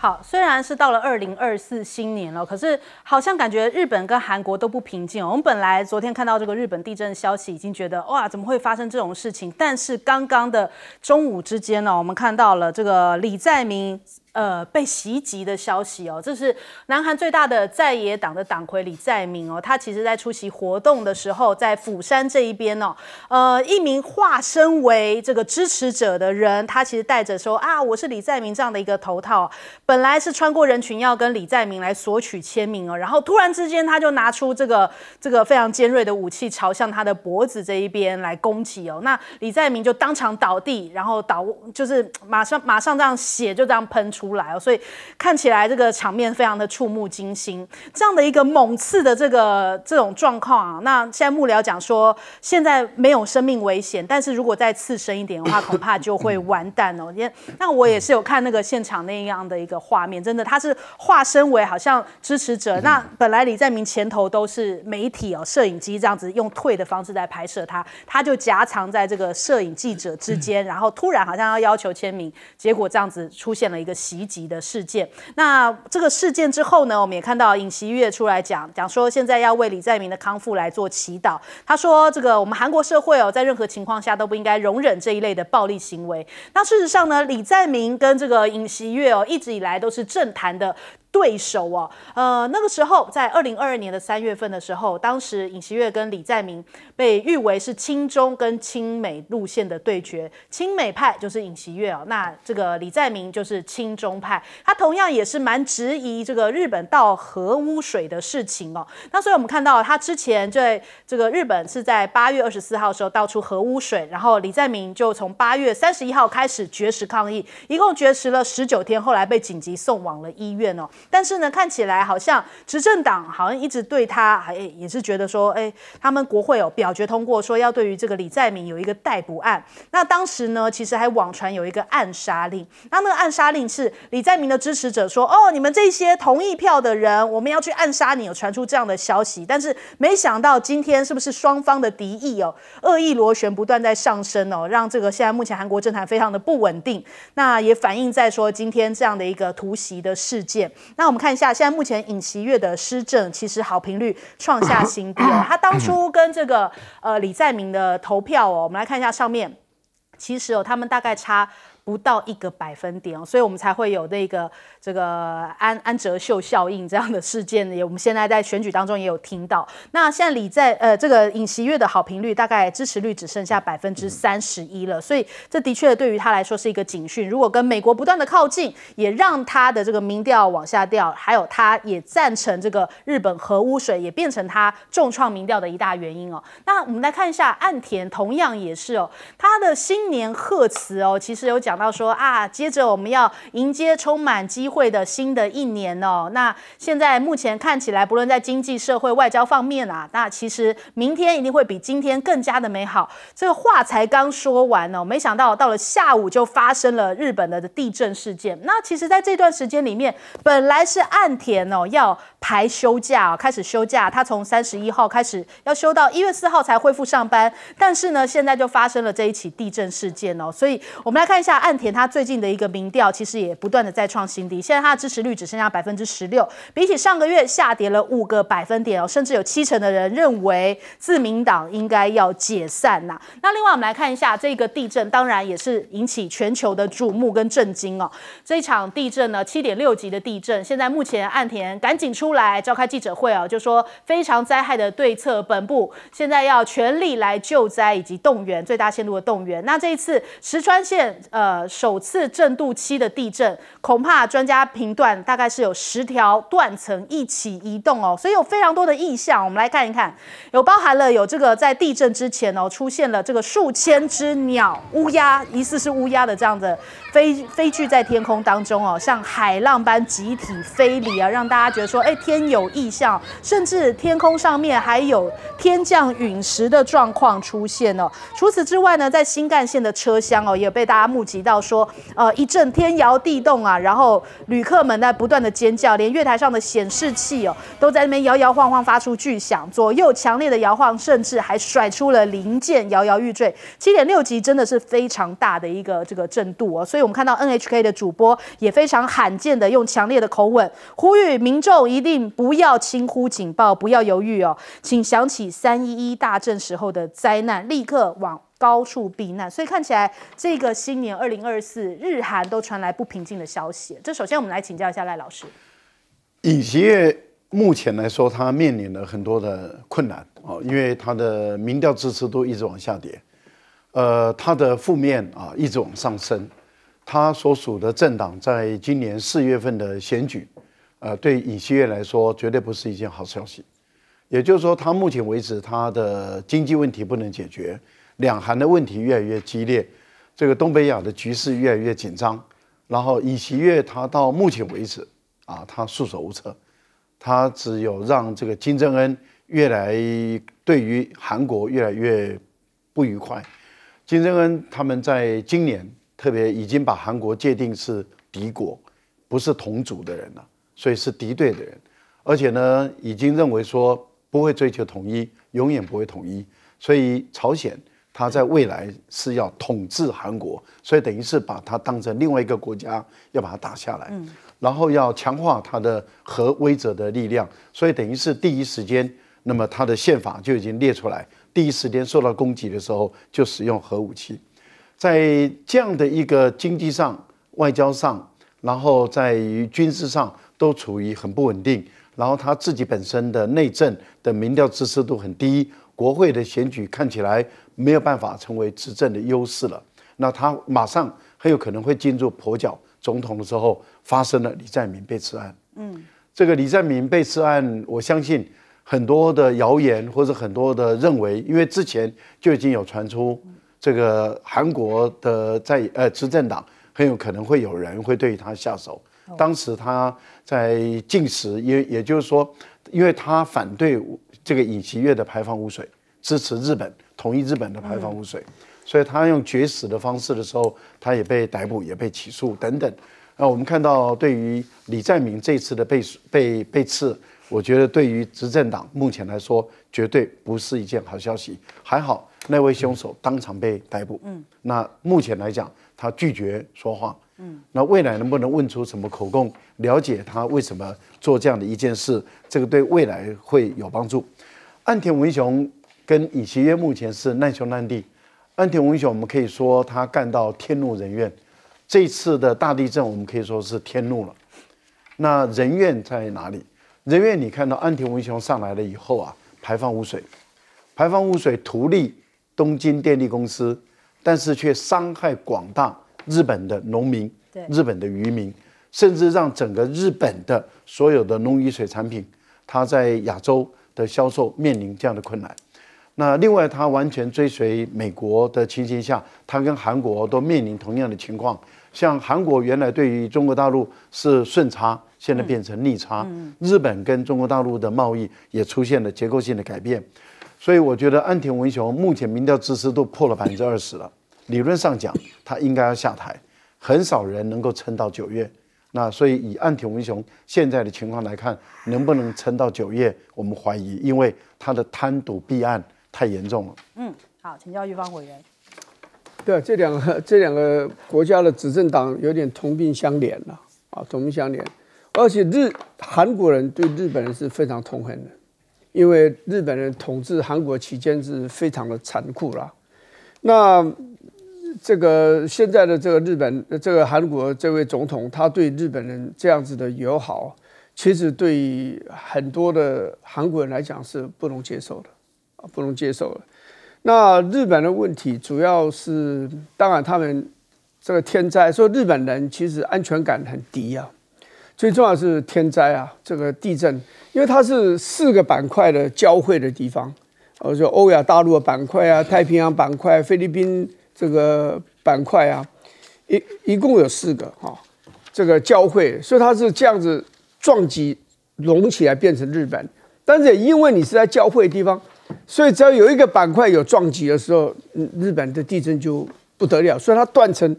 好，虽然是到了二零二四新年了，可是好像感觉日本跟韩国都不平静。我们本来昨天看到这个日本地震的消息，已经觉得哇，怎么会发生这种事情？但是刚刚的中午之间呢，我们看到了这个李在明。呃，被袭击的消息哦，这是南韩最大的在野党的党魁李在明哦，他其实在出席活动的时候，在釜山这一边哦，呃，一名化身为这个支持者的人，他其实带着说啊，我是李在明这样的一个头套，本来是穿过人群要跟李在明来索取签名哦，然后突然之间他就拿出这个这个非常尖锐的武器，朝向他的脖子这一边来攻击哦，那李在明就当场倒地，然后倒就是马上马上这样血就这样喷出。出来哦，所以看起来这个场面非常的触目惊心，这样的一个猛刺的这个这种状况啊，那现在幕僚讲说现在没有生命危险，但是如果再刺深一点的话，恐怕就会完蛋哦。因那我也是有看那个现场那样的一个画面，真的他是化身为好像支持者，那本来李在明前头都是媒体哦，摄影机这样子用退的方式在拍摄他，他就夹藏在这个摄影记者之间，然后突然好像要要求签名，结果这样子出现了一个袭。击的事件。那这个事件之后呢，我们也看到尹锡月出来讲讲说，现在要为李在明的康复来做祈祷。他说，这个我们韩国社会哦，在任何情况下都不应该容忍这一类的暴力行为。那事实上呢，李在明跟这个尹锡月哦，一直以来都是政坛的。对手哦，呃，那个时候在二零二二年的三月份的时候，当时尹锡悦跟李在明被誉为是亲中跟亲美路线的对决，亲美派就是尹锡悦哦，那这个李在明就是亲中派，他同样也是蛮质疑这个日本倒核污水的事情哦。那所以我们看到他之前在这个日本是在八月二十四号的时候倒出核污水，然后李在明就从八月三十一号开始绝食抗议，一共绝食了十九天，后来被紧急送往了医院哦。但是呢，看起来好像执政党好像一直对他，哎，也是觉得说，哎，他们国会有表决通过，说要对于这个李在明有一个逮捕案。那当时呢，其实还网传有一个暗杀令。那那个暗杀令是李在明的支持者说，哦，你们这些同意票的人，我们要去暗杀你，有传出这样的消息。但是没想到今天是不是双方的敌意哦，恶意螺旋不断在上升哦，让这个现在目前韩国政坛非常的不稳定。那也反映在说今天这样的一个突袭的事件。那我们看一下，现在目前尹锡悦的施政其实好评率创下新低哦。他当初跟这个呃李在明的投票哦，我们来看一下上面，其实哦他们大概差。不到一个百分点哦，所以我们才会有那个这个安安哲秀效应这样的事件也我们现在在选举当中也有听到。那现在李在呃这个尹锡悦的好评率大概支持率只剩下百分之三十一了，所以这的确对于他来说是一个警讯。如果跟美国不断的靠近，也让他的这个民调往下掉，还有他也赞成这个日本核污水，也变成他重创民调的一大原因哦。那我们来看一下岸田，同样也是哦，他的新年贺词哦，其实有讲。到说啊，接着我们要迎接充满机会的新的一年哦。那现在目前看起来，不论在经济社会、外交方面啊，那其实明天一定会比今天更加的美好。这个话才刚说完哦，没想到到了下午就发生了日本的地震事件。那其实，在这段时间里面，本来是岸田哦要排休假，开始休假，他从三十一号开始要休到一月四号才恢复上班。但是呢，现在就发生了这一起地震事件哦，所以我们来看一下。岸田他最近的一个民调，其实也不断的在创新低，现在他的支持率只剩下百分之十六，比起上个月下跌了五个百分点哦，甚至有七成的人认为自民党应该要解散呐。那另外我们来看一下这个地震，当然也是引起全球的瞩目跟震惊哦。这一场地震呢，七点六级的地震，现在目前岸田赶紧出来召开记者会哦，就说非常灾害的对策，本部现在要全力来救灾以及动员最大限度的动员。那这一次石川县呃。呃首次震度七的地震，恐怕专家评断大概是有十条断层一起移动哦，所以有非常多的意象，我们来看一看，有包含了有这个在地震之前哦，出现了这个数千只鸟乌鸦，疑似是乌鸦的这样的飞飞聚在天空当中哦，像海浪般集体飞离啊，让大家觉得说，哎，天有异象，甚至天空上面还有天降陨石的状况出现哦。除此之外呢，在新干线的车厢哦，也被大家目击。提到说，呃，一阵天摇地动啊，然后旅客们在不断的尖叫，连月台上的显示器哦都在那边摇摇晃晃发出巨响，左右强烈的摇晃，甚至还甩出了零件，摇摇欲坠。七点六级真的是非常大的一个这个震度哦，所以我们看到 NHK 的主播也非常罕见的用强烈的口吻呼吁民众一定不要轻忽警报，不要犹豫哦，请想起三一一大震时候的灾难，立刻往高处避难。所以看起来这个新年二零二四，日韩都传来不平静的消息。这首先我们来请教一下赖老师，尹锡悦目前来说，他面临了很多的困难啊，因为他的民调支持度一直往下跌，呃，他的负面啊一直往上升，他所属的政党在今年四月份的选举，呃，对尹锡悦来说绝对不是一件好消息。也就是说，他目前为止他的经济问题不能解决，两韩的问题越来越激烈，这个东北亚的局势越来越紧张，然后尹锡悦他到目前为止啊，他束手无策，他只有让这个金正恩越来对于韩国越来越不愉快。金正恩他们在今年特别已经把韩国界定是敌国，不是同族的人了，所以是敌对的人，而且呢，已经认为说。不会追求统一，永远不会统一。所以朝鲜它在未来是要统治韩国，所以等于是把它当成另外一个国家，要把它打下来，然后要强化它的核威慑的力量。所以等于是第一时间，那么它的宪法就已经列出来，第一时间受到攻击的时候就使用核武器。在这样的一个经济上、外交上，然后在于军事上都处于很不稳定。然后他自己本身的内政的民调支持度很低，国会的选举看起来没有办法成为执政的优势了。那他马上很有可能会进入跛脚总统的时候，发生了李在明被刺案。嗯，这个李在明被刺案，我相信很多的谣言或者很多的认为，因为之前就已经有传出这个韩国的在呃执政党很有可能会有人会对他下手。当时他在进食，也也就是说，因为他反对这个尹锡悦的排放污水，支持日本统一日本的排放污水，所以他用绝食的方式的时候，他也被逮捕，也被起诉等等。那我们看到，对于李在明这次的被被被刺，我觉得对于执政党目前来说，绝对不是一件好消息。还好那位凶手当场被逮捕。嗯，那目前来讲，他拒绝说话。嗯，那未来能不能问出什么口供，了解他为什么做这样的一件事，这个对未来会有帮助。岸田文雄跟尹锡悦目前是难兄难弟。岸田文雄我们可以说他干到天怒人怨，这次的大地震我们可以说是天怒了。那人怨在哪里？人怨你看到岸田文雄上来了以后啊，排放污水，排放污水图利东京电力公司，但是却伤害广大。日本的农民，日本的渔民，甚至让整个日本的所有的农渔水产品，它在亚洲的销售面临这样的困难。那另外，它完全追随美国的情形下，它跟韩国都面临同样的情况。像韩国原来对于中国大陆是顺差，现在变成逆差。日本跟中国大陆的贸易也出现了结构性的改变。所以，我觉得安田文雄目前民调支持度破了百分之二十了。理论上讲，他应该要下台，很少人能够撑到九月。那所以以岸田文雄现在的情况来看，能不能撑到九月，我们怀疑，因为他的贪渎弊案太严重了。嗯，好，请教玉芳委员。对，这两个这两个国家的执政党有点同病相怜了啊，同病相怜。而且日韩国人对日本人是非常痛恨的，因为日本人统治韩国期间是非常的残酷啦。那这个现在的这个日本，这个韩国这位总统，他对日本人这样子的友好，其实对很多的韩国人来讲是不能接受的啊，不能接受的。那日本的问题主要是，当然他们这个天灾，说日本人其实安全感很低啊。最重要是天灾啊，这个地震，因为它是四个板块的交汇的地方，呃，就欧亚大陆的板块啊，太平洋板块，菲律宾。这个板块啊，一一共有四个哈，这个交汇，所以它是这样子撞击隆起来变成日本。但是也因为你是在交汇的地方，所以只要有一个板块有撞击的时候，日本的地震就不得了，所以它断层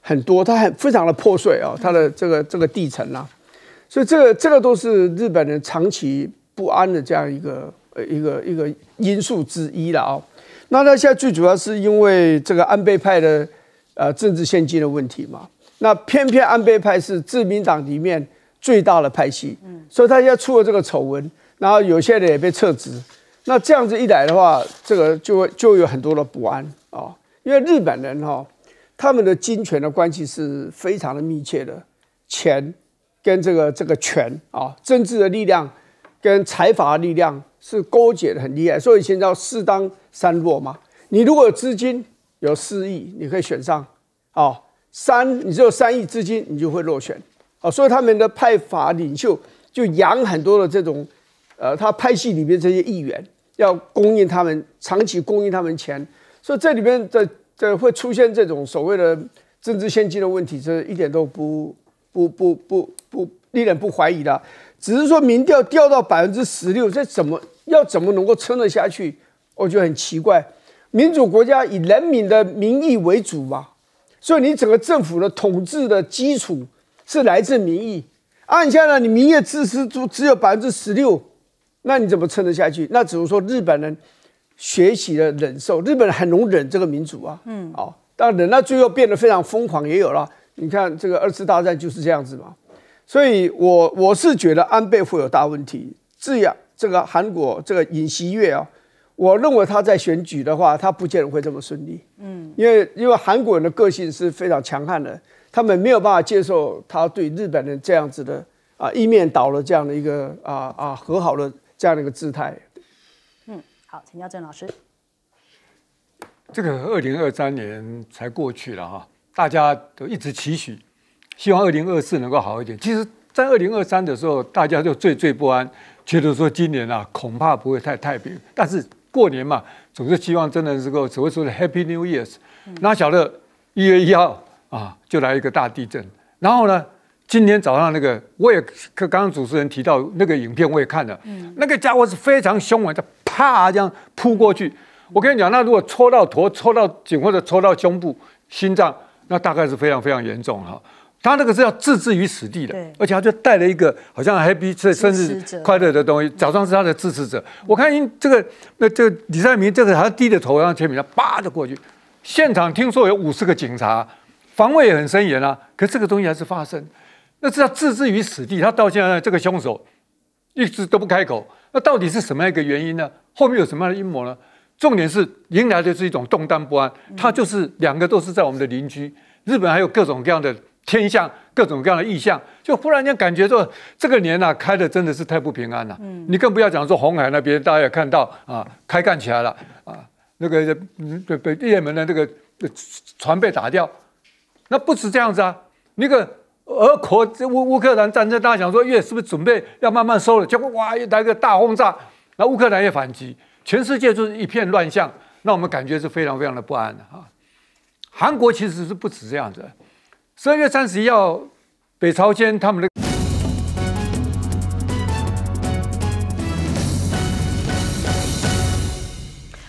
很多，它很非常的破碎啊，它的这个这个地层啊，所以这个这个都是日本人长期不安的这样一个呃一个一个因素之一了啊。那他现在最主要是因为这个安倍派的呃政治献金的问题嘛。那偏偏安倍派是自民党里面最大的派系，嗯，所以他现在出了这个丑闻，然后有些人也被撤职。那这样子一来的话，这个就会就有很多的不安啊，因为日本人哈，他们的金权的关系是非常的密切的，钱跟这个这个权啊，政治的力量跟财阀的力量是勾结的很厉害，所以现在叫四当三弱嘛。你如果有资金有四亿，你可以选上啊。三，你只有三亿资金，你就会落选，啊，所以他们的派法领袖就养很多的这种，呃，他派系里面这些议员要供应他们长期供应他们钱，所以这里面这这会出现这种所谓的政治献金的问题，这一点都不不不不不令人不怀疑的，只是说民调掉到百分之十六，这怎么要怎么能够撑得下去？我觉得很奇怪，民主国家以人民的民意为主嘛。所以你整个政府的统治的基础是来自民意，按下来你民意支持度只有百分之十六，那你怎么撑得下去？那只能说日本人学习了忍受，日本人很容忍这个民主啊，嗯，哦，但忍到最后变得非常疯狂也有了。你看这个二次大战就是这样子嘛，所以我我是觉得安倍会有大问题。这样这个韩国这个尹锡悦啊。我认为他在选举的话，他不见得会这么顺利。嗯，因为因为韩国人的个性是非常强悍的，他们没有办法接受他对日本人这样子的啊一面倒的这样的一个啊啊和好的这样的一个姿态。嗯，好，请教郑老师。这个二零二三年才过去了哈，大家都一直期许，希望二零二四能够好一点。其实，在二零二三的时候，大家就惴惴不安，觉得说今年啊恐怕不会太太平，但是。过年嘛，总是希望真的能够所谓说的 Happy New Years。哪晓得一月一号啊，就来一个大地震。然后呢，今天早上那个我也刚刚主持人提到那个影片，我也看了。那个家伙是非常凶猛的，啪这样扑过去。我跟你讲，那如果戳到头、戳到颈或者戳到胸部、心脏，那大概是非常非常严重哈。他那个是要置之于死地的，而且他就带了一个好像 Happy 生日快乐的东西，假装是他的支持者。我看因这个那这个李在明这个他低着头，然后前面他叭就过去。现场听说有五十个警察，防卫也很森严啊。可这个东西还是发生，那是要置之于死地。他到现在这个凶手一直都不开口，那到底是什么样一个原因呢？后面有什么样的阴谋呢？重点是迎来的是一种动荡不安。他就是两个都是在我们的邻居，日本还有各种各样的。天象各种各样的意象，就忽然间感觉说这个年呐开的真的是太不平安了。嗯，你更不要讲说红海那边，大家也看到啊，开干起来了啊，那个被被也门的那个船被打掉，那不止这样子啊，那个俄国乌乌克兰战争，大家想说耶是不是准备要慢慢收了？结果哇，又来个大轰炸，那乌克兰也反击，全世界就是一片乱象，那我们感觉是非常非常的不安的啊。韩国其实是不止这样子。十二月三十一号，北朝鲜他们的。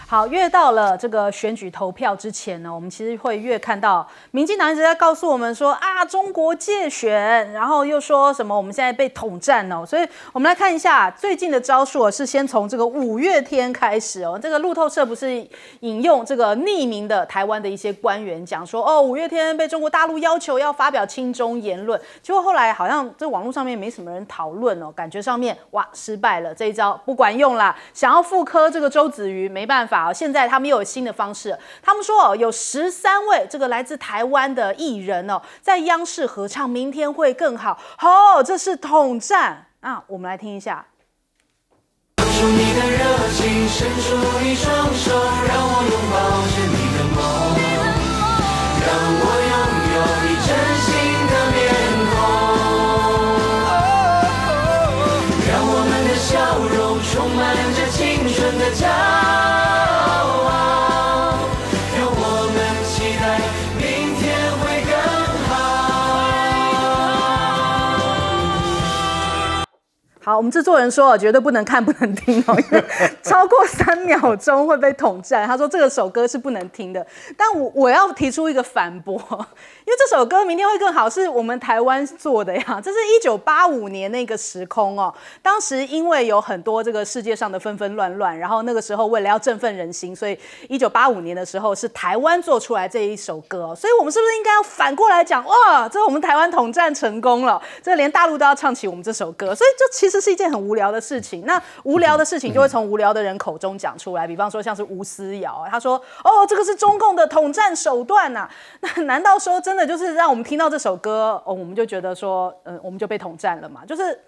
好，越到了这个选举投票之前呢，我们其实会越看到民进党一直在告诉我们说啊，中国借选，然后又说什么我们现在被统战哦。所以我们来看一下最近的招数是先从这个五月天开始哦。这个路透社不是引用这个匿名的台湾的一些官员讲说，哦，五月天被中国大陆要求要发表亲中言论，结果后来好像这网络上面没什么人讨论哦，感觉上面哇失败了，这一招不管用啦。想要复刻这个周子瑜没办法。好现在他们又有新的方式他们说哦有十三位这个来自台湾的艺人哦在央视合唱明天会更好。哦这是统战。啊我们来听一下。出你的热情伸出一双手让我拥抱着你。好，我们制作人说绝对不能看、不能听哦，因为超过三秒钟会被统战。他说这个首歌是不能听的，但我我要提出一个反驳，因为这首歌《明天会更好》是我们台湾做的呀，这是一九八五年那个时空哦。当时因为有很多这个世界上的纷纷乱乱，然后那个时候为了要振奋人心，所以一九八五年的时候是台湾做出来这一首歌，所以我们是不是应该要反过来讲？哇，这我们台湾统战成功了，这连大陆都要唱起我们这首歌，所以这其实是一件很无聊的事情。那无聊的事情就会从无聊的人口中讲出来，比方说像是吴思瑶，他说：“哦，这个是中共的统战手段呐。”那难道说真的就是让我们听到这首歌，哦，我们就觉得说，嗯，我们就被统战了嘛？就是。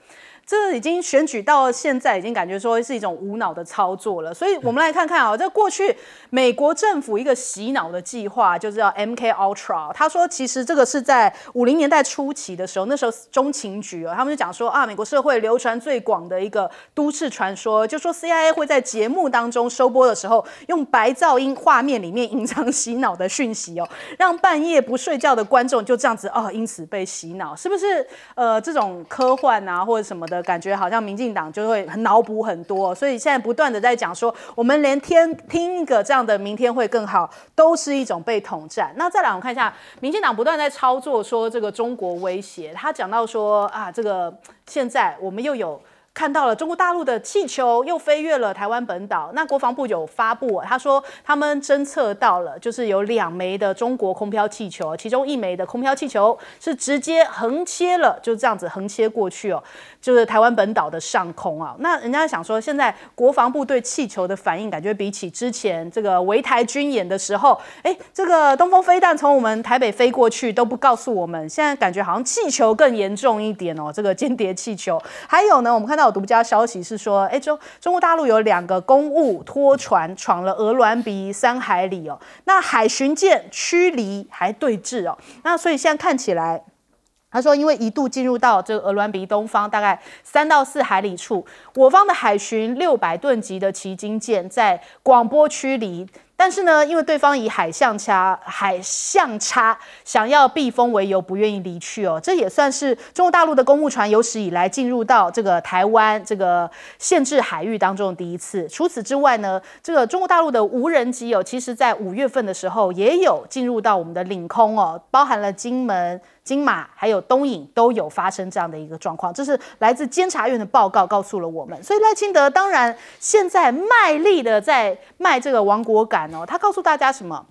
这已经选举到现在，已经感觉说是一种无脑的操作了。所以，我们来看看啊，在过去美国政府一个洗脑的计划，就是叫 MK Ultra。他说，其实这个是在五零年代初期的时候，那时候中情局啊，他们就讲说啊，美国社会流传最广的一个都市传说，就说 CIA 会在节目当中收播的时候，用白噪音画面里面隐藏洗脑的讯息哦，让半夜不睡觉的观众就这样子哦，因此被洗脑，是不是？呃，这种科幻啊，或者什么的。感觉好像民进党就会脑补很多，所以现在不断的在讲说，我们连天听一个这样的明天会更好，都是一种被统战。那再来我们看一下，民进党不断在操作说这个中国威胁，他讲到说啊，这个现在我们又有。看到了中国大陆的气球又飞越了台湾本岛，那国防部有发布，他说他们侦测到了，就是有两枚的中国空飘气球，其中一枚的空飘气球是直接横切了，就这样子横切过去哦，就是台湾本岛的上空啊。那人家想说，现在国防部对气球的反应，感觉比起之前这个围台军演的时候，哎，这个东风飞弹从我们台北飞过去都不告诉我们，现在感觉好像气球更严重一点哦，这个间谍气球。还有呢，我们看到。有独家消息是说，哎，中中国大陆有两个公务拖船闯了鹅銮鼻三海里哦，那海巡舰驱离还对峙哦，那所以现在看起来，他说因为一度进入到这个鹅銮鼻东方大概三到四海里处，我方的海巡六百吨级的旗津舰在广播驱离。但是呢，因为对方以海象差、海象差想要避风为由，不愿意离去哦。这也算是中国大陆的公务船有史以来进入到这个台湾这个限制海域当中的第一次。除此之外呢，这个中国大陆的无人机哦，其实在五月份的时候也有进入到我们的领空哦，包含了金门。金马还有东影都有发生这样的一个状况，这是来自监察院的报告告诉了我们。所以赖清德当然现在卖力的在卖这个亡国感哦，他告诉大家什么？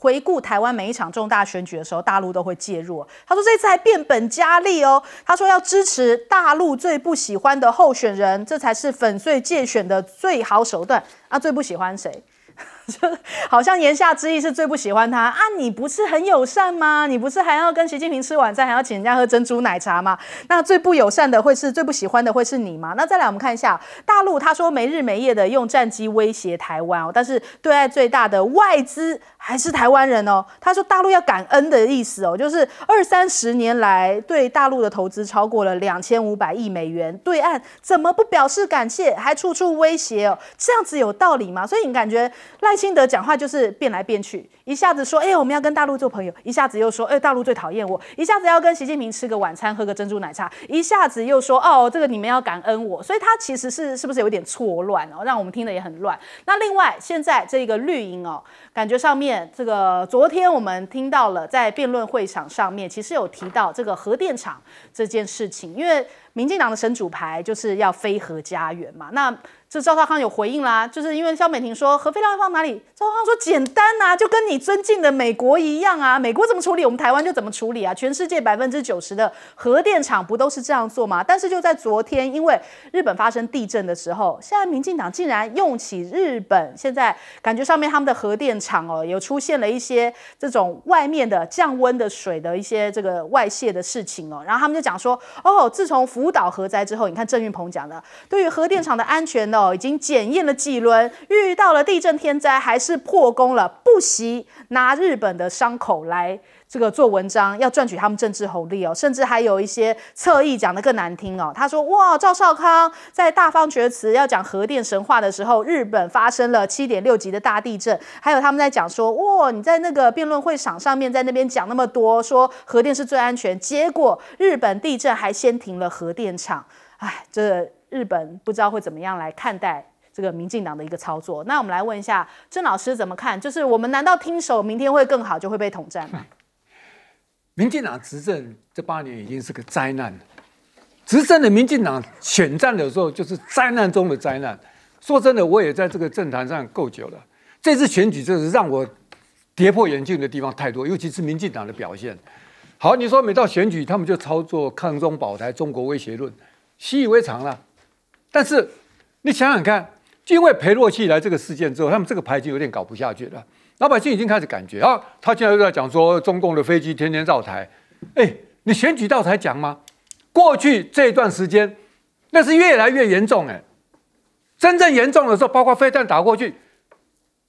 回顾台湾每一场重大选举的时候，大陆都会介入。他说这次还变本加厉哦，他说要支持大陆最不喜欢的候选人，这才是粉碎界选的最好手段。啊，最不喜欢谁？就好像言下之意是最不喜欢他啊！你不是很友善吗？你不是还要跟习近平吃晚餐，还要请人家喝珍珠奶茶吗？那最不友善的会是最不喜欢的会是你吗？那再来我们看一下大陆，他说没日没夜的用战机威胁台湾哦，但是对外最大的外资还是台湾人哦。他说大陆要感恩的意思哦，就是二三十年来对大陆的投资超过了两千五百亿美元，对岸怎么不表示感谢，还处处威胁哦？这样子有道理吗？所以你感觉赖。清德讲话就是变来变去，一下子说哎我们要跟大陆做朋友，一下子又说哎大陆最讨厌我，一下子要跟习近平吃个晚餐喝个珍珠奶茶，一下子又说哦这个你们要感恩我，所以他其实是是不是有点错乱哦，让我们听的也很乱。那另外现在这个绿营哦，感觉上面这个昨天我们听到了在辩论会场上面，其实有提到这个核电厂这件事情，因为民进党的神主牌就是要非核家园嘛，那。这赵少康有回应啦，就是因为肖美婷说核废料要放哪里，赵少康说简单呐，就跟你尊敬的美国一样啊，美国怎么处理，我们台湾就怎么处理啊，全世界百分之九十的核电厂不都是这样做吗？但是就在昨天，因为日本发生地震的时候，现在民进党竟然用起日本，现在感觉上面他们的核电厂哦，有出现了一些这种外面的降温的水的一些这个外泄的事情哦，然后他们就讲说，哦，自从福岛核灾之后，你看郑运鹏讲的，对于核电厂的安全呢。哦，已经检验了几轮，遇到了地震天灾，还是破功了。不惜拿日本的伤口来这个做文章，要赚取他们政治红利哦。甚至还有一些侧翼讲的更难听哦。他说：“哇，赵少康在大放厥词，要讲核电神话的时候，日本发生了七点六级的大地震。还有他们在讲说，哇，你在那个辩论会场上面在那边讲那么多，说核电是最安全，结果日本地震还先停了核电厂。”哎，这日本不知道会怎么样来看待这个民进党的一个操作。那我们来问一下郑老师怎么看？就是我们难道听手明天会更好，就会被统战吗？民进党执政这八年已经是个灾难了。执政的民进党选战的时候就是灾难中的灾难。说真的，我也在这个政坛上够久了。这次选举，真是让我跌破眼镜的地方太多，尤其是民进党的表现。好，你说每到选举，他们就操作抗中保台、中国威胁论，习以为常了。但是你想想看，就因为裴洛西来这个事件之后，他们这个牌就有点搞不下去了。老百姓已经开始感觉啊，他现在又在讲说中共的飞机天天绕台。哎，你选举到才讲吗？过去这一段时间，那是越来越严重哎。真正严重的时候，包括飞弹打过去，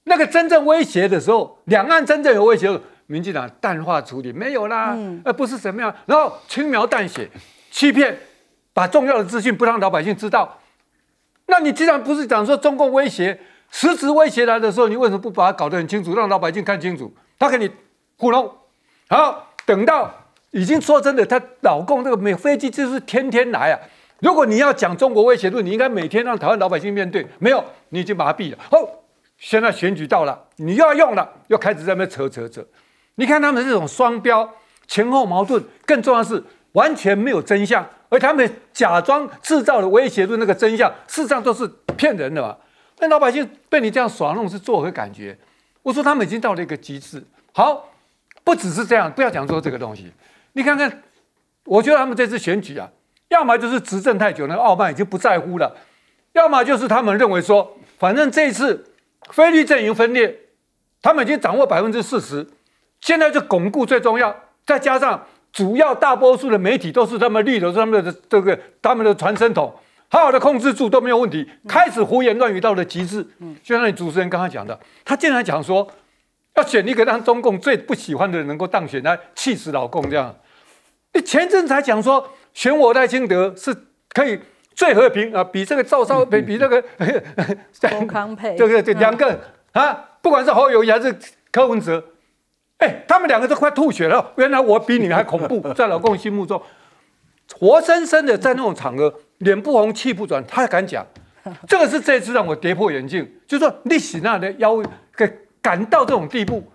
那个真正威胁的时候，两岸真正有威胁，民进党淡化处理没有啦，而不是怎么样，然后轻描淡写，欺骗，把重要的资讯不让老百姓知道。那你既然不是讲说中共威胁，实质威胁来的时候，你为什么不把它搞得很清楚，让老百姓看清楚？他给你糊弄，好，等到已经说真的，他老共这个美飞机就是天天来啊。如果你要讲中国威胁论，你应该每天让台湾老百姓面对。没有，你已经麻痹了。哦，现在选举到了，你又要用了，又开始在那边扯扯扯。你看他们这种双标、前后矛盾，更重要是完全没有真相，而他们假装制造的威胁论那个真相，事实上都是骗人的嘛。那老百姓被你这样耍弄是作何感觉？我说他们已经到了一个极致。好，不只是这样，不要讲说这个东西。你看看，我觉得他们这次选举啊。要么就是执政太久，那个傲慢已经不在乎了；要么就是他们认为说，反正这一次菲律阵营分裂，他们已经掌握百分之四十，现在就巩固最重要。再加上主要大多数的媒体都是他们绿的，是他们的这个他们的传声筒，好好的控制住都没有问题。开始胡言乱语到了极致，就像你主持人刚刚讲的，他竟然讲说要选一个让中共最不喜欢的人能够当选，来气死老共这样。你前阵才讲说。选我赖清德是可以最和平啊，比这个赵少 比比那个洪康配，对对对，两个啊，不管是侯友谊还是柯文哲，哎，他们两个都快吐血了。原来我比你还恐怖，在老公心目中，活生生的在那种场合，脸不红气不转，他还敢讲，这个是这次让我跌破眼镜，就说历史那的妖给赶到这种地步，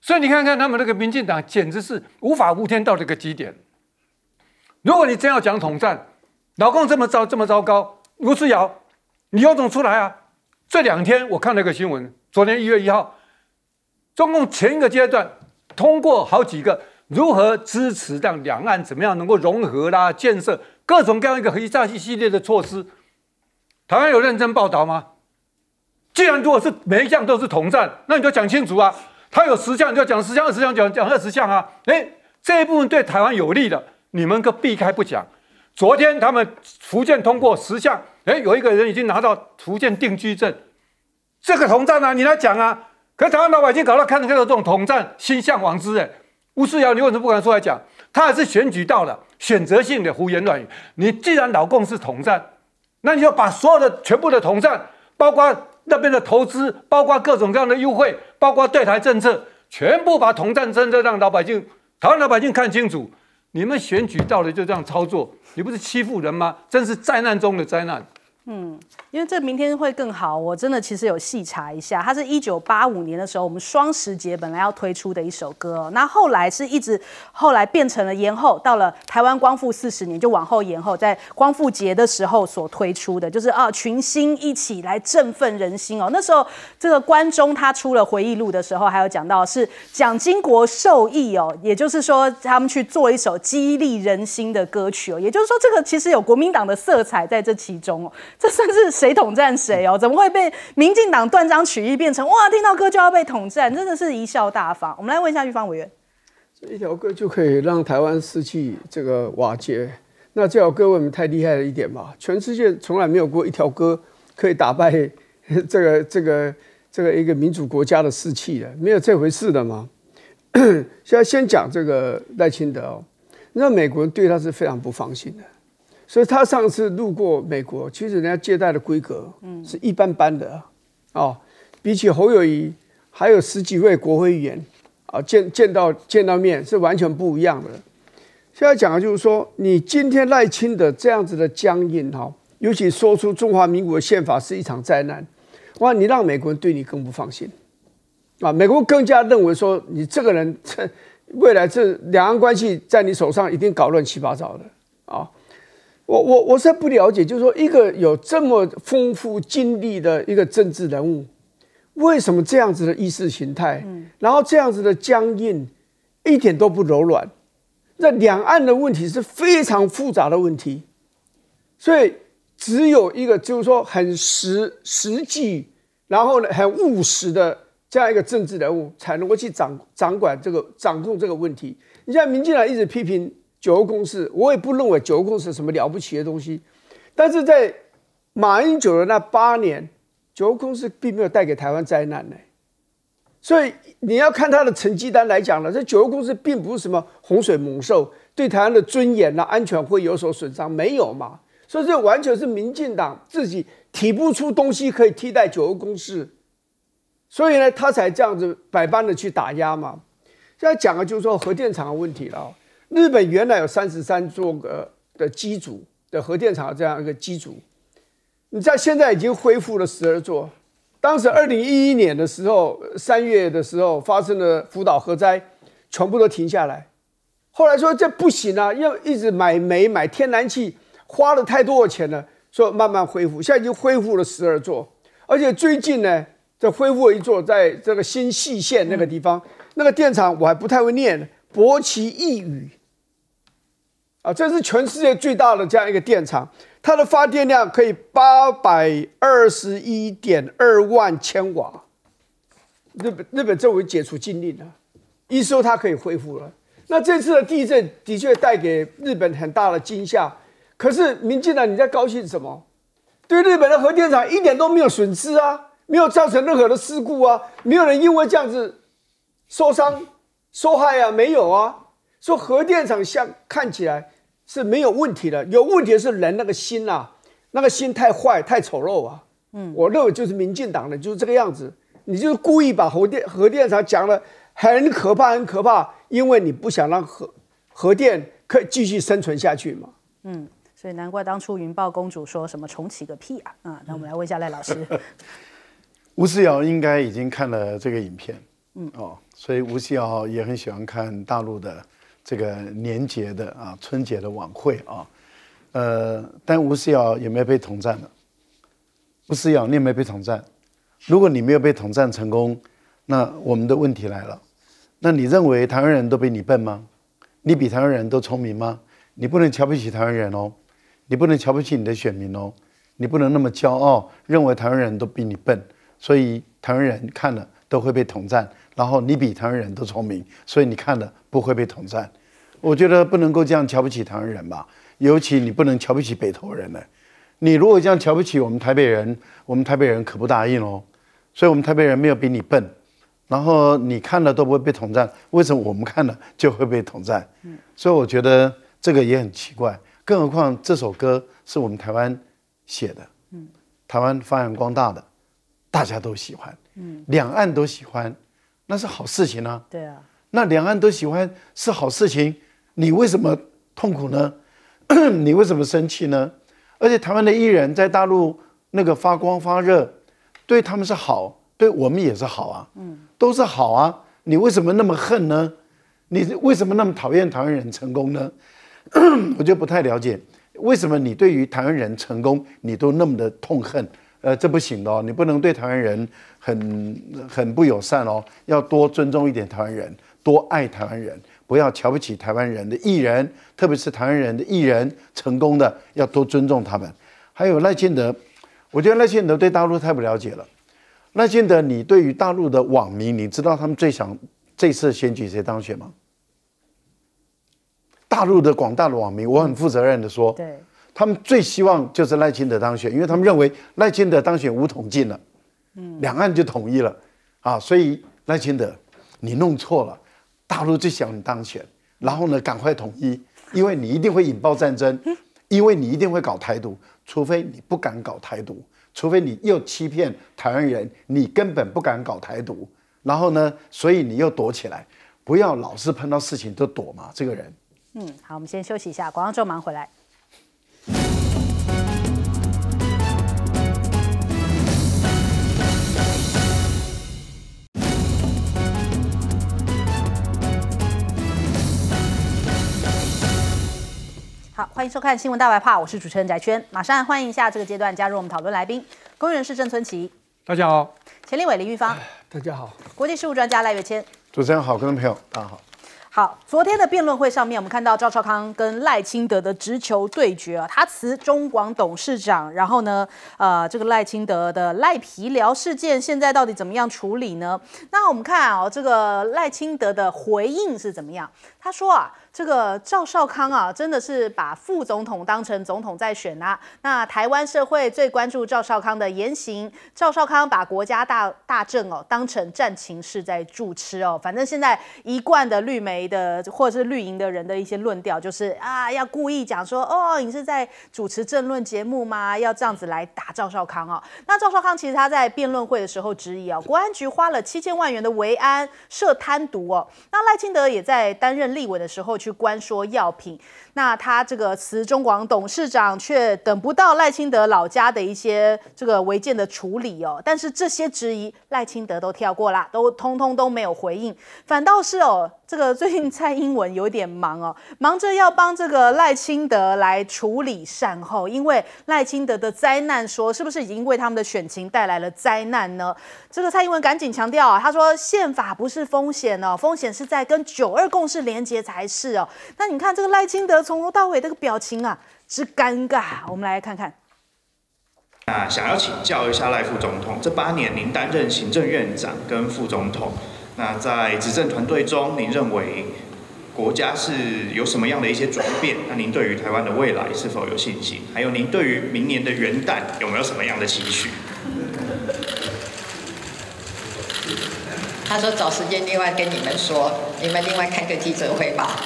所以你看看他们那个民进党，简直是无法无天到这个极点。如果你真要讲统战，老公这么糟这么糟糕，卢思尧，你有种出来啊！这两天我看了个新闻，昨天一月一号，中共前一个阶段通过好几个如何支持让两岸怎么样能够融合啦、建设各种各样一个一大一系列的措施，台湾有认真报道吗？既然如果是每一项都是统战，那你就讲清楚啊！他有十项，你就讲十项；二十项讲讲二十项啊！哎，这一部分对台湾有利的。你们可避开不讲。昨天他们福建通过十项，哎，有一个人已经拿到福建定居证，这个同战啊，你来讲啊。可台湾老百姓搞到看到这种统战，心向往之哎。吴世尧，你为什么不敢出来讲？他还是选举到了，选择性的胡言乱语。你既然老共是统战，那你就把所有的全部的统战，包括那边的投资，包括各种各样的优惠，包括对台政策，全部把统战政策让老百姓、台湾老百姓看清楚。你们选举到了就这样操作，你不是欺负人吗？真是灾难中的灾难。嗯，因为这明天会更好，我真的其实有细查一下，它是一九八五年的时候，我们双十节本来要推出的一首歌，那后来是一直后来变成了延后，到了台湾光复四十年就往后延后，在光复节的时候所推出的，就是啊群星一起来振奋人心哦。那时候这个关中他出了回忆录的时候，还有讲到是蒋经国授意哦，也就是说他们去做一首激励人心的歌曲哦，也就是说这个其实有国民党的色彩在这其中哦。这算是谁统战谁哦？怎么会被民进党断章取义变成哇？听到歌就要被统战，真的是贻笑大方。我们来问一下玉芳委员，这一条歌就可以让台湾士气这个瓦解？那这条歌为什么太厉害了一点吧？全世界从来没有过一条歌可以打败 这个这个这个一个民主国家的士气的，没有这回事的嘛？现在先讲这个赖清德哦，那美国人对他是非常不放心的。所以他上次路过美国，其实人家接待的规格是一般般的哦，比起侯友谊还有十几位国会议员啊，见见到见到面是完全不一样的。现在讲的就是说，你今天赖清德这样子的僵硬哈，尤其说出中华民国的宪法是一场灾难，哇，你让美国人对你更不放心啊！美国更加认为说你这个人，这未来这两岸关系在你手上一定搞乱七八糟的啊！我我我是不了解，就是说一个有这么丰富经历的一个政治人物，为什么这样子的意识形态，然后这样子的僵硬，一点都不柔软？那两岸的问题是非常复杂的问题，所以只有一个就是说很实实际，然后呢很务实的这样一个政治人物，才能够去掌掌管这个掌控这个问题。你像民进党一直批评九二共识，我也不认为九二共识什么了不起的东西，但是在马英九的那八年，九二共识并没有带给台湾灾难呢。所以你要看他的成绩单来讲呢，这九二共识并不是什么洪水猛兽，对台湾的尊严呐、安全会有所损伤，没有嘛？所以这完全是民进党自己提不出东西可以替代九二共识，所以呢，他才这样子百般的去打压嘛。现在讲的就是说核电厂的问题了。日本原来有三十三座个的机组的核电厂这样一个机组，你在现在已经恢复了十二座。当时二零一一年的时候，三月的时候发生了福岛核灾，全部都停下来。后来说这不行啊，要一直买煤、买天然气，花了太多的钱了，说慢慢恢复。现在已经恢复了十二座，而且最近呢，这恢复了一座，在这个新细线那个地方，那个电厂我还不太会念，博奇一宇啊，这是全世界最大的这样一个电厂。它的发电量可以八百二十一点二万千瓦，日本日本政府解除禁令了，一说它可以恢复了。那这次的地震的确带给日本很大的惊吓，可是民进党你在高兴什么？对日本的核电厂一点都没有损失啊，没有造成任何的事故啊，没有人因为这样子受伤受害啊，没有啊。说核电厂像看起来。是没有问题的，有问题的是人那个心呐，那个心太坏太丑陋啊。嗯，我认为就是民进党的就是这个样子，你就是故意把核电核电厂讲的很可怕很可怕，因为你不想让核核电可以继续生存下去嘛。嗯，所以难怪当初云豹公主说什么重启个屁啊啊！那我们来问一下赖老师，吴思瑶应该已经看了这个影片，嗯哦，所以吴思瑶也很喜欢看大陆的。这个年节的啊，春节的晚会啊，呃，但吴思瑶有没有被统战呢？吴思瑶，你有没有被统战？如果你没有被统战成功，那我们的问题来了。那你认为台湾人都比你笨吗？你比台湾人都聪明吗？你不能瞧不起台湾人哦，你不能瞧不起你的选民哦，你不能那么骄傲，认为台湾人都比你笨，所以台湾人看了都会被统战。然后你比台湾人都聪明，所以你看了不会被统战。我觉得不能够这样瞧不起台湾人吧，尤其你不能瞧不起北投人呢。你如果这样瞧不起我们台北人，我们台北人可不答应哦。所以我们台北人没有比你笨，然后你看了都不会被统战，为什么我们看了就会被统战？嗯所以我觉得这个也很奇怪。更何况这首歌是我们台湾写的，嗯台湾发扬光大的，大家都喜欢，嗯两岸都喜欢。那是好事情啊！对啊，那两岸都喜欢是好事情，你为什么痛苦呢？你为什么生气呢？而且台湾的艺人，在大陆那个发光发热，对他们是好，对我们也是好啊，嗯，都是好啊。你为什么那么恨呢？你为什么那么讨厌台湾人成功呢？我就不太了解，为什么你对于台湾人成功，你都那么的痛恨？呃，这不行的哦，你不能对台湾人很很不友善哦，要多尊重一点台湾人，多爱台湾人，不要瞧不起台湾人的艺人，特别是台湾人的艺人成功的，要多尊重他们。还有赖清德，我觉得赖清德对大陆太不了解了。赖清德，你对于大陆的网民，你知道他们最想这次选举谁当选吗？大陆的广大的网民，我很负责任的说，对。他们最希望就是赖清德当选，因为他们认为赖清德当选无统进了，嗯，两岸就统一了，啊，所以赖清德你弄错了，大陆最想你当选，然后呢赶快统一，因为你一定会引爆战争，因为你一定会搞台独，除非你不敢搞台独，除非你又欺骗台湾人，你根本不敢搞台独，然后呢，所以你又躲起来，不要老是碰到事情就躲嘛，这个人。嗯，好，我们先休息一下，广告之后马上回来。好，欢迎收看《新闻大白话》，我是主持人翟圈，马上欢迎一下这个阶段加入我们讨论来宾，公益人士郑村奇，大家好，钱立伟林玉芳，大家好，国际事务专家赖月谦。主持人好，观众朋友大家好。好，昨天的辩论会上面，我们看到赵少康跟赖清德的直球对决啊，他辞中广董事长，然后呢，呃，这个赖清德的赖皮聊事件现在到底怎么样处理呢？那我们看啊，这个赖清德的回应是怎么样？他说啊。这个赵少康啊，真的是把副总统当成总统在选啊。那台湾社会最关注赵少康的言行，赵少康把国家大大政哦当成战情室在主持哦。反正现在一贯的绿媒的或者是绿营的人的一些论调，就是啊，要故意讲说哦，你是在主持政论节目吗？要这样子来打赵少康哦。那赵少康其实他在辩论会的时候质疑哦，国安局花了七千万元的维安涉贪渎哦。那赖清德也在担任立委的时候。去关说药品，那他这个辞中广董事长，却等不到赖清德老家的一些这个违建的处理哦。但是这些质疑赖清德都跳过了，都通通都没有回应，反倒是哦。这个最近蔡英文有点忙哦，忙着要帮这个赖清德来处理善后，因为赖清德的灾难说是不是已经为他们的选情带来了灾难呢？这个蔡英文赶紧强调啊，他说宪法不是风险哦，风险是在跟九二共识连接才是哦。那你看这个赖清德从头到尾这个表情啊，之尴尬，我们来看看。那想要请教一下赖副总统，这八年您担任行政院长跟副总统。那在执政团队中，您认为国家是有什么样的一些转变？那您对于台湾的未来是否有信心？还有您对于明年的元旦有没有什么样的期许？他说找时间另外跟你们说，你们另外开个记者会吧。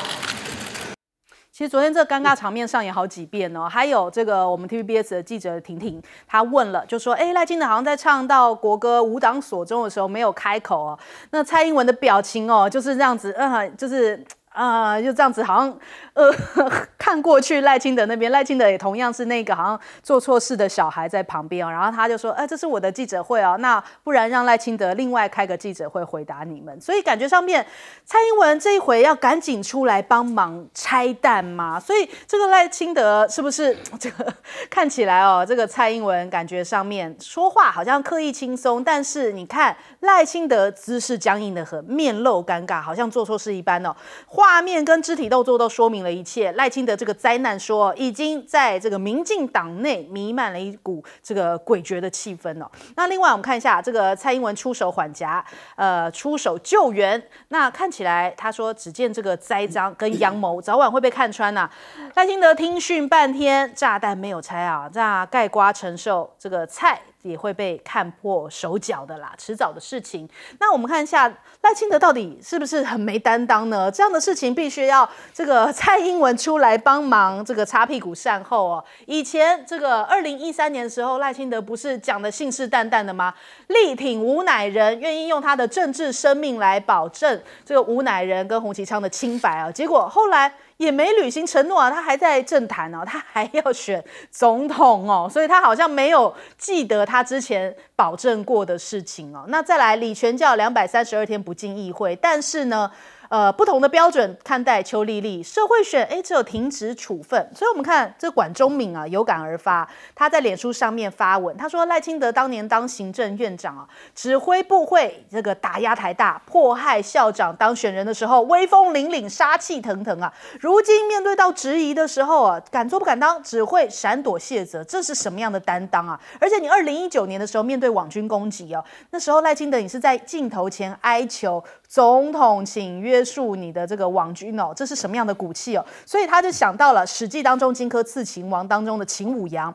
其实昨天这个尴尬场面上演好几遍哦，还有这个我们 TVBS 的记者婷婷，她问了，就说：“哎，赖清德好像在唱到国歌《五党所中》的时候没有开口哦。”那蔡英文的表情哦，就是这样子，嗯，就是啊，就这样子，好像。呃，看过去赖清德那边，赖清德也同样是那个好像做错事的小孩在旁边哦，然后他就说，哎，这是我的记者会哦，那不然让赖清德另外开个记者会回答你们。所以感觉上面蔡英文这一回要赶紧出来帮忙拆弹嘛，所以这个赖清德是不是 这个看起来哦，这个蔡英文感觉上面说话好像刻意轻松，但是你看赖清德姿势僵硬的很，面露尴尬，好像做错事一般哦，话画面跟肢体动作都说明。了一切，赖清德这个灾难说已经在这个民进党内弥漫了一股这个诡谲的气氛哦。那另外我们看一下这个蔡英文出手缓颊，呃，出手救援。那看起来他说只见这个栽赃跟阳谋早晚会被看穿呐。赖清德听训半天，炸弹没有拆啊，那盖瓜承受这个菜。也会被看破手脚的啦，迟早的事情。那我们看一下赖清德到底是不是很没担当呢？这样的事情必须要这个蔡英文出来帮忙，这个擦屁股善后哦。以前这个二零一三年的时候，赖清德不是讲的信誓旦旦的吗？力挺吴乃仁，愿意用他的政治生命来保证这个吴乃仁跟洪其昌的清白啊。结果后来。也没履行承诺啊，他还在政坛哦，他还要选总统哦，所以他好像没有记得他之前保证过的事情哦。那再来，李全教两百三十二天不进议会，但是呢？呃，不同的标准看待邱丽丽社会选，哎，只有停职处分。所以，我们看这管中敏啊，有感而发，他在脸书上面发文，他说赖清德当年当行政院长啊，指挥部会这个打压台大，迫害校长当选人的时候，威风凛凛，杀气腾腾啊。如今面对到质疑的时候啊，敢做不敢当，只会闪躲卸责，这是什么样的担当啊？而且你二零一九年的时候面对网军攻击哦，那时候赖清德你是在镜头前哀求。总统，请愿约束你的这个网军哦，这是什么样的骨气哦？所以他就想到了《史记》当中荆轲刺秦王当中的秦舞阳，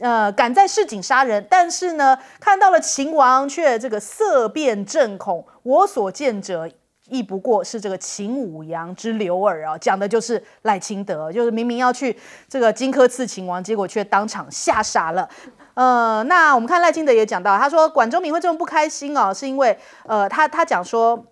呃，敢在市井杀人，但是呢，看到了秦王却这个色变震恐，我所见者亦不过是这个秦舞阳之流耳啊，讲的就是赖清德，就是明明要去这个荆轲刺秦王，结果却当场吓傻了。呃，那我们看赖清德也讲到，他说管中敏会这么不开心哦，是因为呃，他他讲说。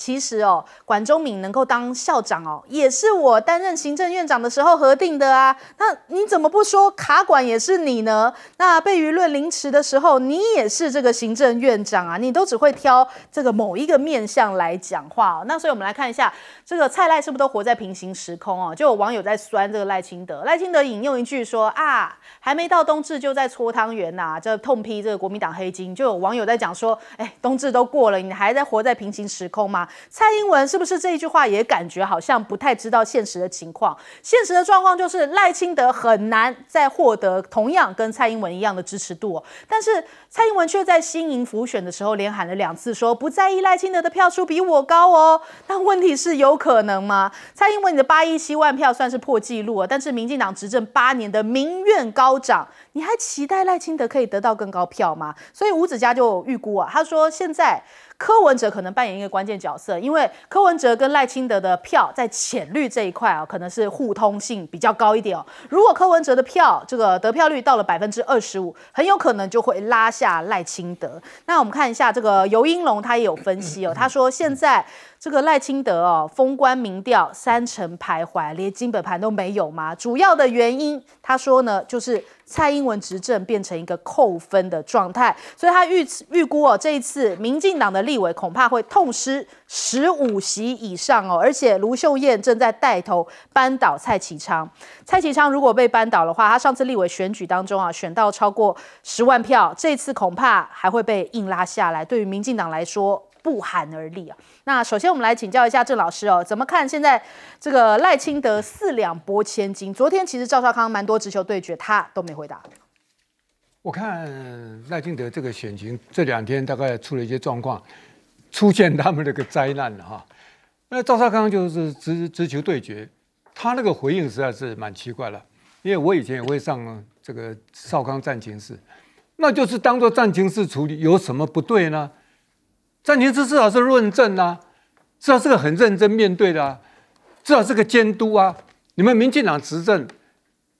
其实哦，管中敏能够当校长哦，也是我担任行政院长的时候核定的啊。那你怎么不说卡管也是你呢？那被舆论凌迟的时候，你也是这个行政院长啊，你都只会挑这个某一个面向来讲话哦。那所以我们来看一下，这个蔡赖是不是都活在平行时空哦？就有网友在酸这个赖清德，赖清德引用一句说啊，还没到冬至就在搓汤圆呐，这痛批这个国民党黑金。就有网友在讲说，哎，冬至都过了，你还在活在平行时空吗？蔡英文是不是这一句话也感觉好像不太知道现实的情况？现实的状况就是赖清德很难再获得同样跟蔡英文一样的支持度哦。但是蔡英文却在新营浮选的时候连喊了两次，说不在意赖清德的票数比我高哦。那问题是有可能吗？蔡英文你的八亿七万票算是破纪录啊，但是民进党执政八年的民怨高涨，你还期待赖清德可以得到更高票吗？所以吴子嘉就预估啊，他说现在。柯文哲可能扮演一个关键角色，因为柯文哲跟赖清德的票在浅绿这一块啊，可能是互通性比较高一点哦。如果柯文哲的票这个得票率到了百分之二十五，很有可能就会拉下赖清德。那我们看一下这个尤英龙，他也有分析哦，他说现在。这个赖清德哦，封官民调三成徘徊，连金本盘都没有吗？主要的原因，他说呢，就是蔡英文执政变成一个扣分的状态，所以他预预估哦，这一次民进党的立委恐怕会痛失十五席以上哦，而且卢秀燕正在带头扳倒蔡启昌。蔡启昌如果被扳倒的话，他上次立委选举当中啊，选到超过十万票，这次恐怕还会被硬拉下来。对于民进党来说，不寒而栗啊！那首先我们来请教一下郑老师哦，怎么看现在这个赖清德四两拨千斤？昨天其实赵少康蛮多直球对决，他都没回答。我看赖清德这个选情这两天大概出了一些状况，出现他们那个灾难了哈。那赵少康就是直直球对决，他那个回应实在是蛮奇怪了，因为我以前也会上这个少康战情室，那就是当做战情室处理，有什么不对呢？战情室至少是论证啊，至少是个很认真面对的啊，至少是个监督啊。你们民进党执政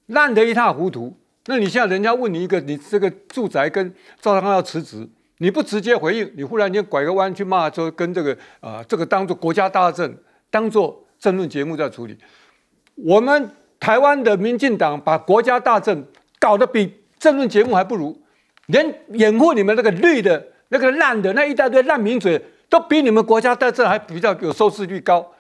烂得一塌糊涂，那你现在人家问你一个，你这个住宅跟赵少康要辞职，你不直接回应，你忽然间拐个弯去骂说跟这个啊这个当做国家大政，当做政论节目在处理。我们台湾的民进党把国家大政搞得比政论节目还不如，连掩护你们那个绿的。那个烂的那一大堆烂名嘴，都比你们国家在这还比较有收视率高，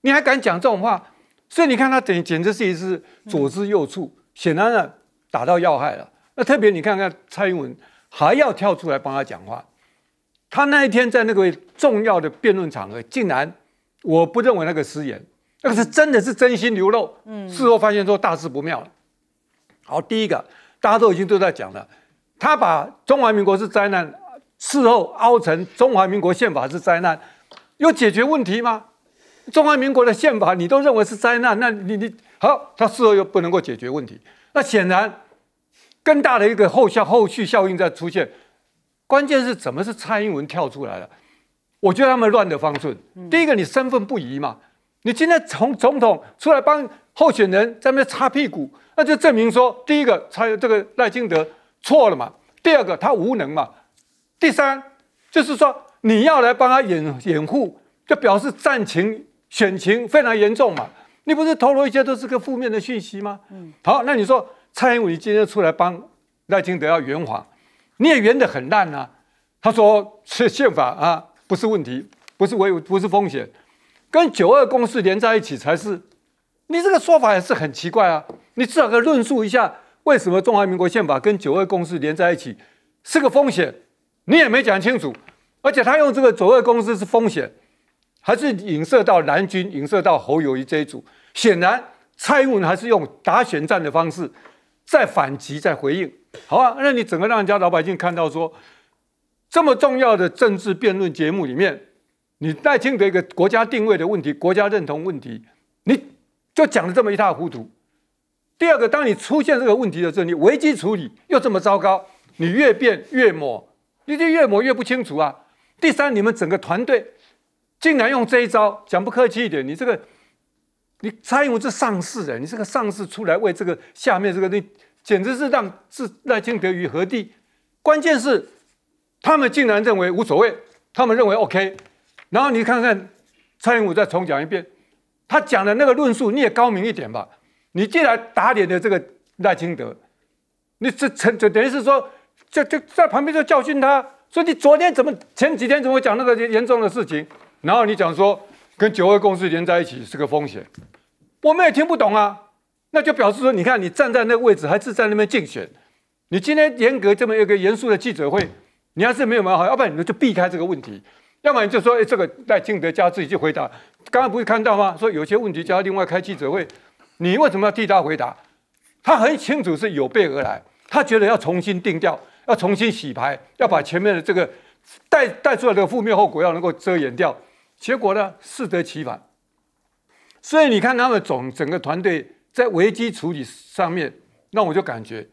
你还敢讲这种话？所以你看他简简直是一次左支右绌，显然呢打到要害了。那特别你看看蔡英文还要跳出来帮他讲话，他那一天在那个重要的辩论场合，竟然我不认为那个失言，那个是真的是真心流露。嗯，事后发现说大事不妙了。好，第一个大家都已经都在讲了，他把中华民国是灾难。事后凹成中华民国宪法是灾难，有解决问题吗？中华民国的宪法你都认为是灾难，那你你好，他事后又不能够解决问题，那显然更大的一个后效后续效应在出现。关键是怎么是蔡英文跳出来了？我觉得他们乱的方寸。第一个，你身份不移嘛，你今天从总统出来帮候选人在那擦屁股，那就证明说，第一个蔡这个赖清德错了嘛，第二个他无能嘛。第三，就是说你要来帮他掩掩护，就表示战情选情非常严重嘛。你不是透露一些都是个负面的讯息吗？嗯，好，那你说蔡英文今天出来帮赖清德要圆谎，你也圆得很烂啊。他说是宪法啊，不是问题，不是危不是风险，跟九二共识连在一起才是。你这个说法也是很奇怪啊。你至少可以论述一下，为什么中华民国宪法跟九二共识连在一起是个风险？你也没讲清楚，而且他用这个左右公司是风险，还是影射到蓝军、影射到侯友谊这一组？显然蔡英文还是用打选战的方式在反击、在回应。好啊，那你整个让人家老百姓看到说，这么重要的政治辩论节目里面，你赖清德一个国家定位的问题、国家认同问题，你就讲的这么一塌糊涂。第二个，当你出现这个问题的时候，你危机处理又这么糟糕，你越变越抹。你就越抹越不清楚啊！第三，你们整个团队竟然用这一招，讲不客气一点，你这个你蔡英文是上市的，你这个上市出来为这个下面这个，你简直是让是赖清德于何地？关键是他们竟然认为无所谓，他们认为 OK，然后你看看蔡英文再重讲一遍，他讲的那个论述你也高明一点吧。你既然打脸的这个赖清德，你这成就等于是说，就就在旁边就教训他，说你昨天怎么前几天怎么讲那个严重的事情，然后你讲说跟九二共识连在一起是个风险，我们也听不懂啊。那就表示说，你看你站在那个位置，还是在那边竞选。你今天严格这么一个严肃的记者会，你要是没有蛮好，要不然你就避开这个问题，要么你就说，哎，这个赖清德家自己去回答。刚刚不是看到吗？说有些问题叫他另外开记者会，你为什么要替他回答？他很清楚是有备而来，他觉得要重新定调，要重新洗牌，要把前面的这个带带出来的负面后果要能够遮掩掉。结果呢，适得其反。所以你看他们总整个团队。在危机处理上面，那我就感觉，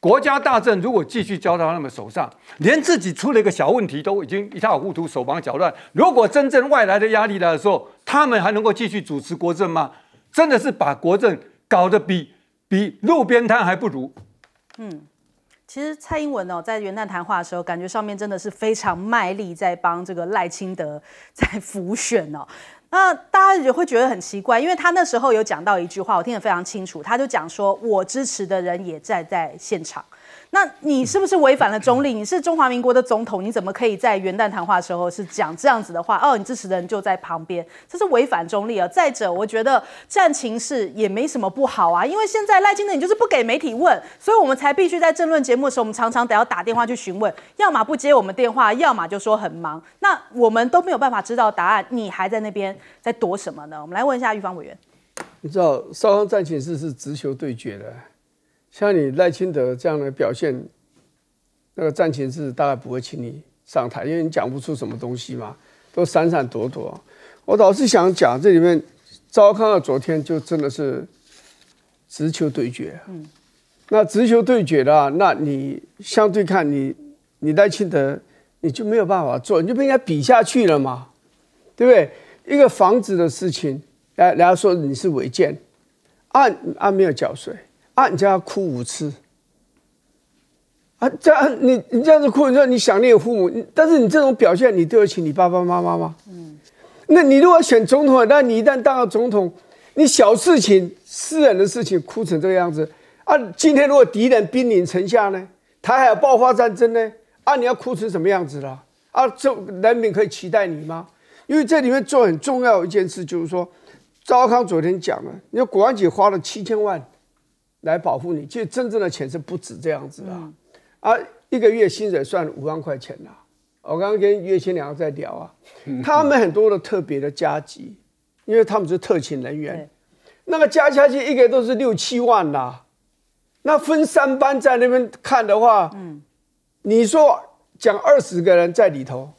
国家大政如果继续交到他们手上，连自己出了一个小问题都已经一塌糊涂、手忙脚乱。如果真正外来的压力来的时候，他们还能够继续主持国政吗？真的是把国政搞得比比路边摊还不如。嗯，其实蔡英文哦，在元旦谈话的时候，感觉上面真的是非常卖力，在帮这个赖清德 在浮选哦。那大家也会觉得很奇怪，因为他那时候有讲到一句话，我听得非常清楚，他就讲说：“我支持的人也在在现场。”那你是不是违反了中立？你是中华民国的总统，你怎么可以在元旦谈话的时候是讲这样子的话？哦，你支持的人就在旁边，这是违反中立啊！再者，我觉得战情是也没什么不好啊，因为现在赖清德你就是不给媒体问，所以我们才必须在政论节目的时候，我们常常得要打电话去询问，要么不接我们电话，要么就说很忙，那我们都没有办法知道答案，你还在那边在躲什么呢？我们来问一下玉芳委员，你知道双方战情室是直球对决的。像你赖清德这样的表现，那个战情室大概不会请你上台，因为你讲不出什么东西嘛，都闪闪躲躲。我倒是想讲，这里面赵康的昨天就真的是直球对决。嗯，那直球对决的，那你相对看你，你赖清德你就没有办法做，你就被人家比下去了嘛，对不对？一个房子的事情，来，人家说你是违建，按按没有缴税。啊！你叫他哭五次，啊，这样你你这样子哭，你说你想念父母，但是你这种表现，你对得起你爸爸妈妈吗？嗯，那你如果选总统，那你一旦当了总统，你小事情、私人的事情哭成这个样子，啊，今天如果敌人兵临城下呢，台海爆发战争呢，啊，你要哭成什么样子了？啊，这人民可以期待你吗？因为这里面做很重要一件事，就是说，赵康昨天讲了，你说国安局花了七千万。来保护你，其实真正的钱是不止这样子啊！啊，一个月薪水算五万块钱呐。我刚刚跟岳清良在聊啊，他们很多的特别的加级，因为他们是特勤人员，那个加下去一个都是六七万啦。那分三班在那边看的话，嗯，你说讲二十个人在里头，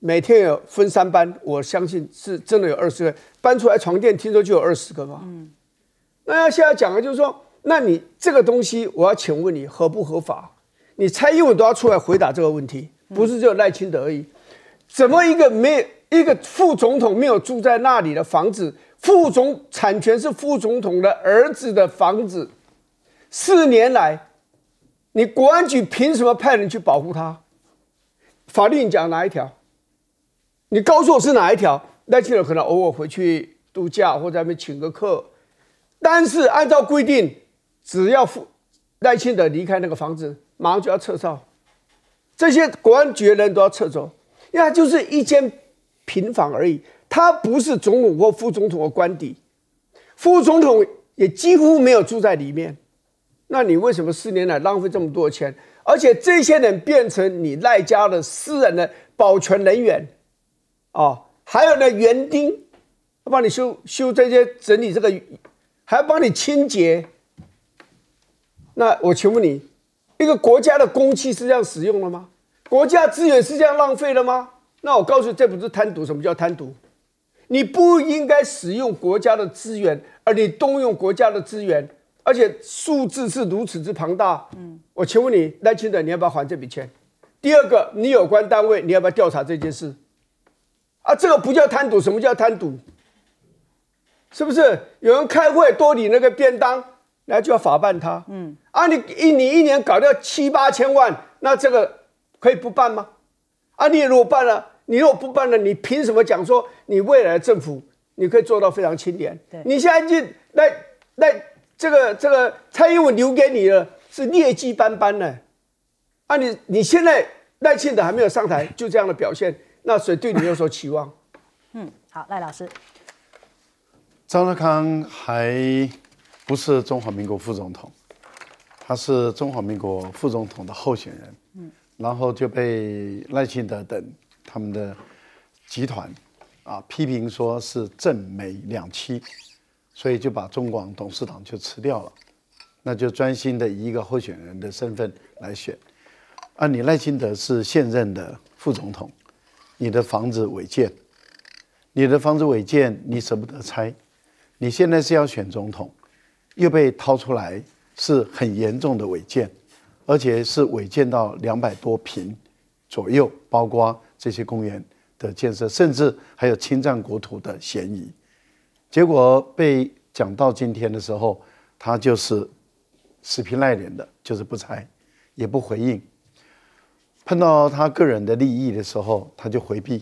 每天有分三班，我相信是真的有二十个搬出来床垫，听说就有二十个嘛。嗯。那要现在讲的就是说，那你这个东西，我要请问你合不合法？你蔡英文都要出来回答这个问题，不是只有赖清德而已。怎么一个没一个副总统没有住在那里的房子？副总产权是副总统的儿子的房子，四年来，你国安局凭什么派人去保护他？法律你讲哪一条？你告诉我是哪一条？赖清德可能偶尔回去度假或者那边请个客。但是按照规定，只要付赖清德离开那个房子，马上就要撤照，这些国安局的人都要撤走，因为就是一间平房而已，他不是总统或副总统的官邸，副总统也几乎没有住在里面。那你为什么四年来浪费这么多钱？而且这些人变成你赖家的私人的保全人员，哦，还有呢园丁，帮你修修这些整理这个。还帮你清洁，那我请问你，一个国家的公器是这样使用的吗？国家资源是这样浪费的吗？那我告诉你，这不是贪渎。什么叫贪渎？你不应该使用国家的资源，而你动用国家的资源，而且数字是如此之庞大。嗯，我请问你，赖清德，你要不要还这笔钱？第二个，你有关单位，你要不要调查这件事？啊，这个不叫贪渎，什么叫贪渎？是不是有人开会多领那个便当，那就要法办他？嗯，啊，你一你一年搞掉七八千万，那这个可以不办吗？啊，你如果办了，你如果不办了，你凭什么讲说你未来的政府你可以做到非常清廉？对你现在就那那这个这个蔡英文留给你的是劣迹斑斑呢？啊你，你现在赖清德还没有上台，就这样的表现，那谁对你有所期望？嗯，好，赖老师，张德康还不是中华民国副总统，他是中华民国副总统的候选人。嗯，然后就被赖清德等他们的集团啊批评说是正美两栖，所以就把中广董事长就辞掉了，那就专心的以一个候选人的身份来选。啊，你赖清德是现任的副总统，你的房子违建，你的房子违建你舍不得拆。你现在是要选总统，又被掏出来，是很严重的违建，而且是违建到两百多平左右，包括这些公园的建设，甚至还有侵占国土的嫌疑。结果被讲到今天的时候，他就是死皮赖脸的，就是不拆，也不回应。碰到他个人的利益的时候，他就回避；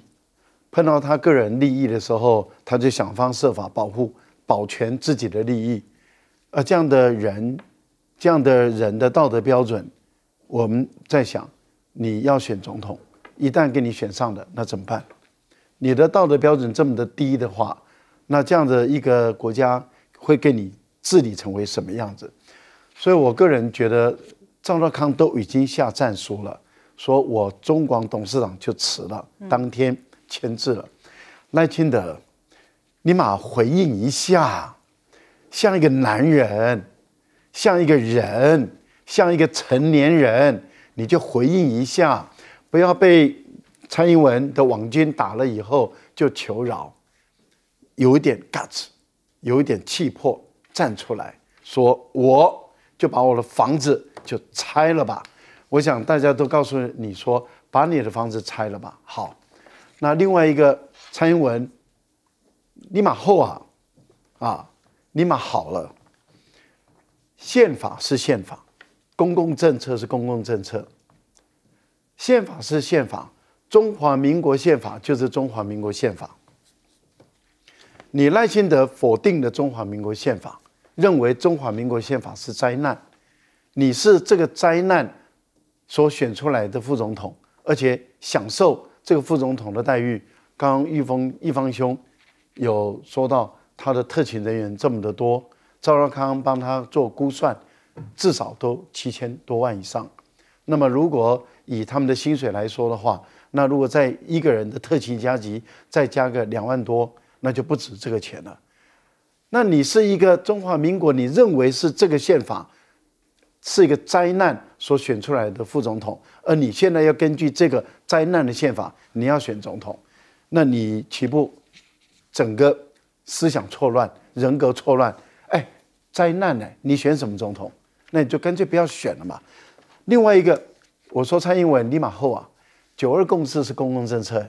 碰到他个人利益的时候，他就想方设法保护。保全自己的利益，而这样的人，这样的人的道德标准，我们在想，你要选总统，一旦给你选上了，那怎么办？你的道德标准这么的低的话，那这样的一个国家会给你治理成为什么样子？所以我个人觉得，赵乐康都已经下战书了，说我中广董事长就辞了，当天签字了，赖清德。你马回应一下，像一个男人，像一个人，像一个成年人，你就回应一下，不要被蔡英文的网军打了以后就求饶，有一点 guts，有一点气魄，站出来说，我就把我的房子就拆了吧。我想大家都告诉你说，把你的房子拆了吧。好，那另外一个蔡英文。立马后啊，啊，立马好了。宪法是宪法，公共政策是公共政策。宪法是宪法，中华民国宪法就是中华民国宪法。你赖清德否定了中华民国宪法，认为中华民国宪法是灾难，你是这个灾难所选出来的副总统，而且享受这个副总统的待遇。刚刚玉峰一方兄。有说到他的特勤人员这么的多，赵少康帮他做估算，至少都七千多万以上。那么如果以他们的薪水来说的话，那如果在一个人的特勤加级再加个两万多，那就不止这个钱了。那你是一个中华民国，你认为是这个宪法是一个灾难所选出来的副总统，而你现在要根据这个灾难的宪法，你要选总统，那你岂不？整个思想错乱，人格错乱，哎，灾难呢？你选什么总统？那你就干脆不要选了嘛。另外一个，我说蔡英文立马后啊，九二共识是公共政策，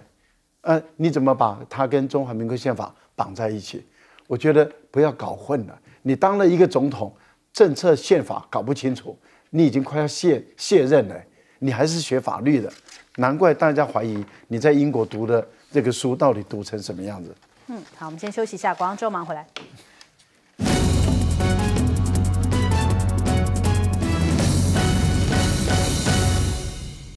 呃，你怎么把它跟中华民国宪法绑在一起？我觉得不要搞混了。你当了一个总统，政策宪法搞不清楚，你已经快要卸卸任了。你还是学法律的，难怪大家怀疑你在英国读的这个书到底读成什么样子。嗯，好，我们先休息一下，广州忙回来。